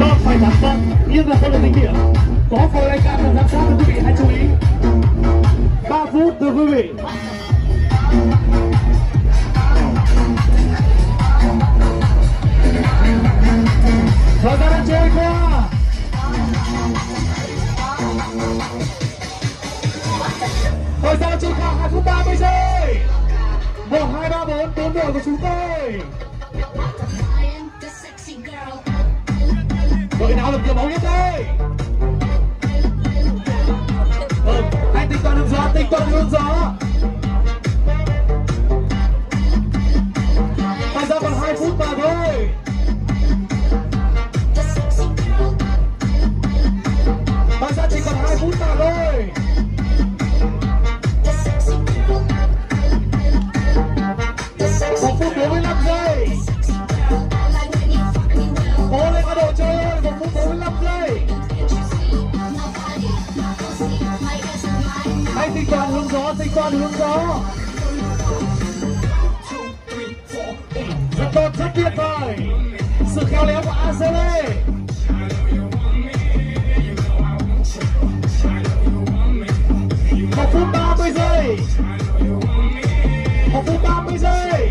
nó phải giám sát, nhưng là không được tính điểm. Có phơi lại cam giám sát quý vị hãy chú ý. 3 phút thưa quý vị. Thời gian đã trôi qua. Thời gian đã trôi qua 2 phút 30 giây. 1, 2, 3, 4, 4 đội của chúng tôi. Đội nào được nhiều máu nhất đây? Vâng, anh tính toán hướng gió, tính toán hướng gió. Hãy tính hướng gió, tính toán hướng gió. Rất tốt, rất tuyệt vời. Sự khéo léo của ACL. Một phút 30 giây. Một phút 30 giây.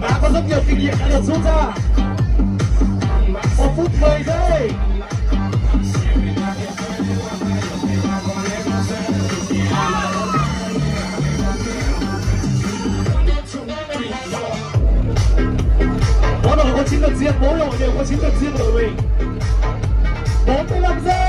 Đã có rất nhiều kinh nghiệm đã được rút ra. Một phút 10 giây. riêng mỗi đội đều có chiến thuật riêng của mình. 45 giây.